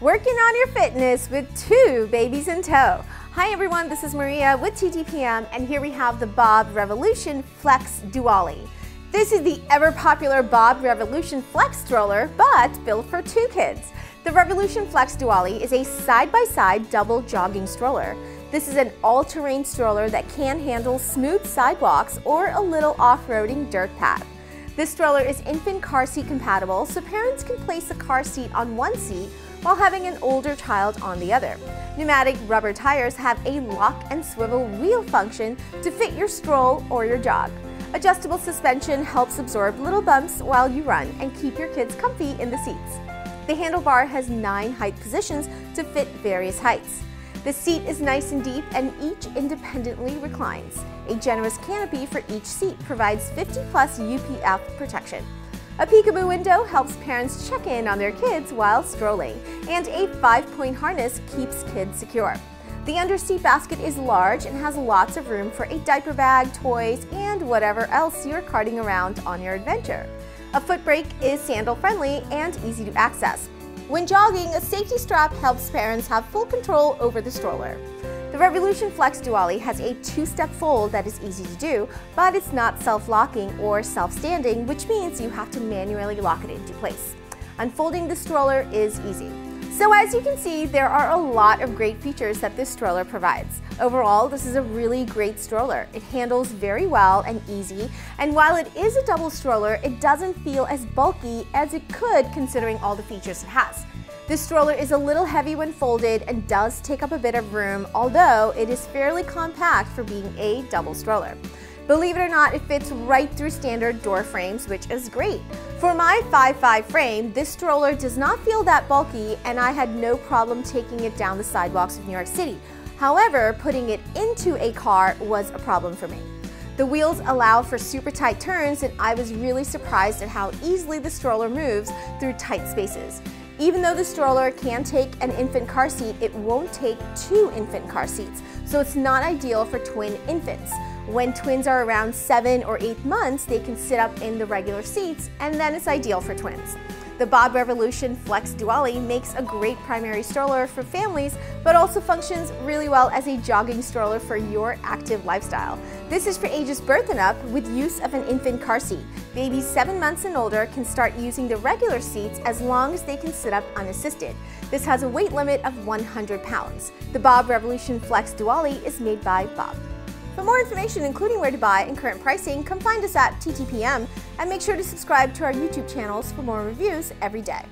Working on your fitness with two babies in tow. Hi everyone, this is Maria with TTPM and here we have the Bob Revolution Flex Duallie. This is the ever popular Bob Revolution Flex stroller, but built for two kids. The Revolution Flex Duallie is a side-by-side -side double jogging stroller. This is an all-terrain stroller that can handle smooth sidewalks or a little off-roading dirt path. This stroller is infant car seat compatible, so parents can place a car seat on one seat while having an older child on the other. Pneumatic rubber tires have a lock and swivel wheel function to fit your stroll or your jog. Adjustable suspension helps absorb little bumps while you run and keep your kids comfy in the seats. The handlebar has nine height positions to fit various heights. The seat is nice and deep and each independently reclines. A generous canopy for each seat provides 50 plus UPF protection. A peekaboo window helps parents check in on their kids while strolling, and a five-point harness keeps kids secure. The underseat basket is large and has lots of room for a diaper bag, toys, and whatever else you're carting around on your adventure. A foot brake is sandal-friendly and easy to access. When jogging, a safety strap helps parents have full control over the stroller. The Revolution Flex Duallie has a two-step fold that is easy to do, but it's not self-locking or self-standing, which means you have to manually lock it into place. Unfolding the stroller is easy. So as you can see, there are a lot of great features that this stroller provides. Overall, this is a really great stroller. It handles very well and easy, and while it is a double stroller, it doesn't feel as bulky as it could considering all the features it has. This stroller is a little heavy when folded and does take up a bit of room, although it is fairly compact for being a double stroller. Believe it or not, it fits right through standard door frames, which is great. For my 5'5 frame, this stroller does not feel that bulky and I had no problem taking it down the sidewalks of New York City. However, putting it into a car was a problem for me. The wheels allow for super tight turns and I was really surprised at how easily the stroller moves through tight spaces. Even though the stroller can take an infant car seat, it won't take two infant car seats, so it's not ideal for twin infants. When twins are around seven or eight months, they can sit up in the regular seats, and then it's ideal for twins. The Bob Revolution Flex Duallie makes a great primary stroller for families, but also functions really well as a jogging stroller for your active lifestyle. This is for ages birth and up with use of an infant car seat. Babies 7 months and older can start using the regular seats as long as they can sit up unassisted. This has a weight limit of 100 pounds. The Bob Revolution Flex Duallie is made by Bob. For more information, including where to buy and current pricing, come find us at TTPM and make sure to subscribe to our YouTube channels for more reviews every day.